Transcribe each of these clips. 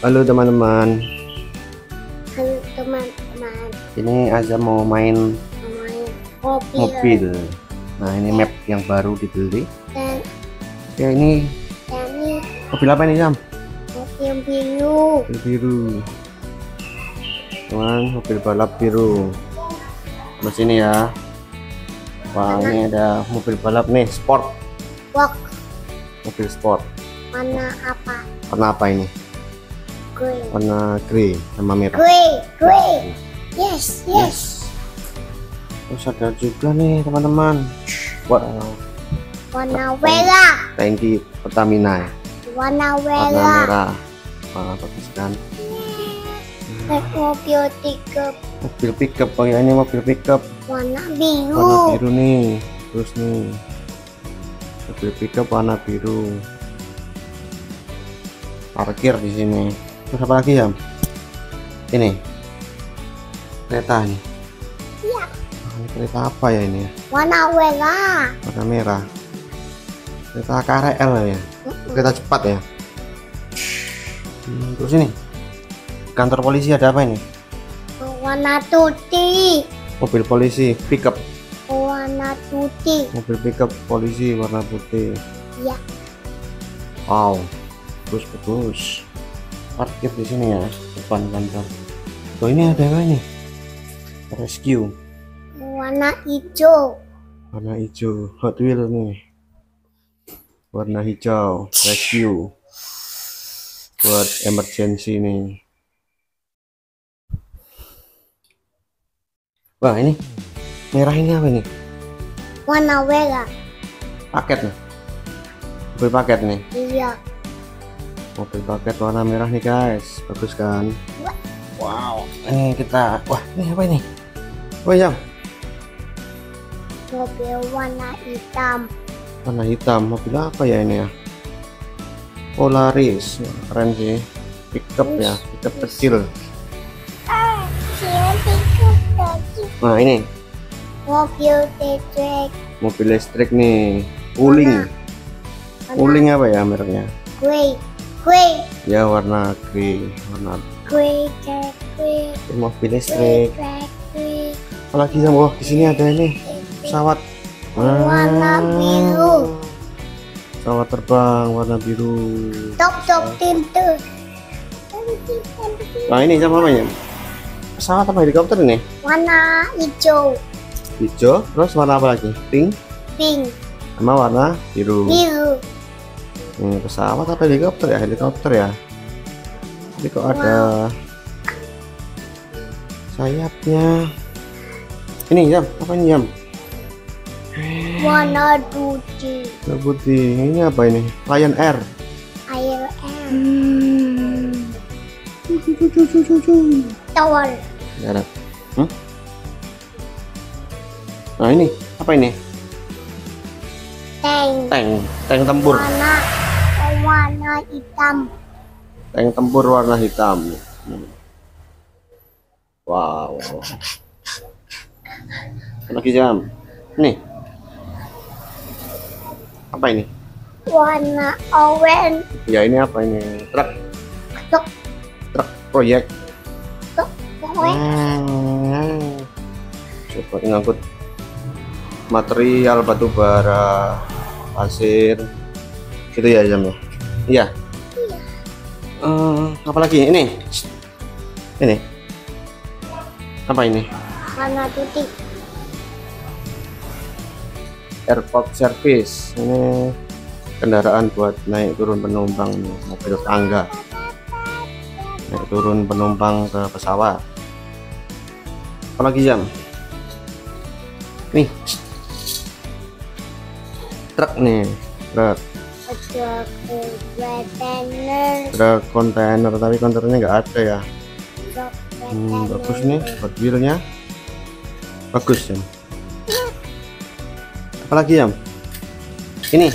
Halo teman-teman. Halo teman-teman, Ini Azam mau main main mobil, mobil. Nah, ini map yang baru dibeli. dan Ya, ini ini mobil apa ini, Zam? mobil biru. Mobil biru. Teman, mobil balap biru. Terus ini ya. Wah, ini ada mobil balap nih, sport. Walk Mobil sport. mana apa? Warna apa ini? Grey, Warna grey sama merah. grey, grey. Yes, yes. Terus ada juga nih, teman-teman. Wow, Warna merah, tangki Pertamina. warna Warna merah. merah. Wah, bagus kan? Dan mobil tiga mobil pickup oh ya ini mobil pickup warna warna biru. biru nih terus nih mobil pickup warna biru parkir di sini terus apa lagi ya ini. Kereta nih Iya. Ah, ini kereta apa ya ini? Ya? Warna merah. warna merah. Kereta KRL ya? Kereta cepat ya? Hmm, terus ini? Kantor polisi ada apa ini? Warna tuti. mobil polisi pickup. Warna tuti. mobil pickup polisi warna putih. Iya. wow. Bagus bagus parkir di sini ya depan kantor. Oh ini ada apa ini? Rescue. Warna hijau. warna hijau Hot Wheel nih. Warna hijau rescue. Buat emergency nih. Wah ini merah ini apa ini? Warna merah. paket nih. Mobil paket nih. Iya. Mobil paket warna merah nih guys. Bagus kan? Wow. Ini kita wah ini apa ini? Oh ya Mobil warna hitam. warna hitam. Mobil apa ya ini ya? Polaris. Keren sih. Pickup ya pickup kecil. Ah, tiga tadi. nah ini. Mobil listrik. mobil listrik nih. Uling Uling apa ya mereknya? Grey. Grey. ya warna grey warna Grey. Grey. Grey. mobil listrik apalagi yang wah di sini ada ini pesawat Warna biru. pesawat terbang warna biru Top top pintu. nah ini sama apa ya pesawat apa helikopter ini Warna hijau. hijau terus warna apa lagi pink Pink. sama warna biru Biru. Ini pesawat apa helikopter ya helikopter ya ini kok ada sayapnya ini jam apa ini jam Warna putih. Warna putih ini apa ini Lion Air Air air. Tower. Darat. Hmm? nah ini apa ini Tank. tank tank tempur Warna warna hitam. tank tempur warna hitam Hmm. wow lagi jam nih apa ini Warna orange. ya ini apa ini truk Truk. truk proyek Orange. Hmm. coba ngangkut material batu bara pasir. Gitu ya jam ya? Iya. Eh, apa lagi? Ini. Ini. Apa ini? Warna putih. airport service. Ini kendaraan buat naik turun penumpang nih, mobil tangga. Naik turun penumpang ke pesawat. Apalagi jam? Nih truk nih truk. Ada container. truk kontainer tapi kontainernya nggak ada ya? Truk hmm, bagus nih buat wheelnya. Bagus jam. Apalagi jam? Ini.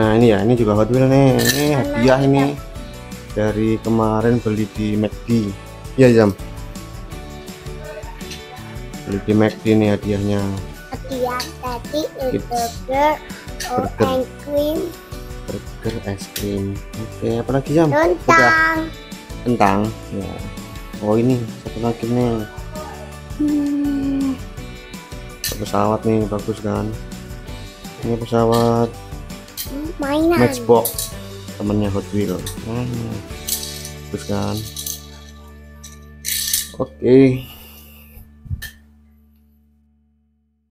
Nah ini ya ini juga Hot Wheel nih. Ini hadiah ini. Dari kemarin beli di McD iya jam. Beli di McD nih hadiahnya Hadiah tadi itu burger Burger. and cream. Burger es krim. Oke apa lagi jam? Udah Tentang. kentang ya. Oh ini satu lagi nih. Hmm. pesawat nih bagus kan? Ini pesawat Mainan. Matchbox. Temennya Hot Wheel hmm. bagus kan? Oke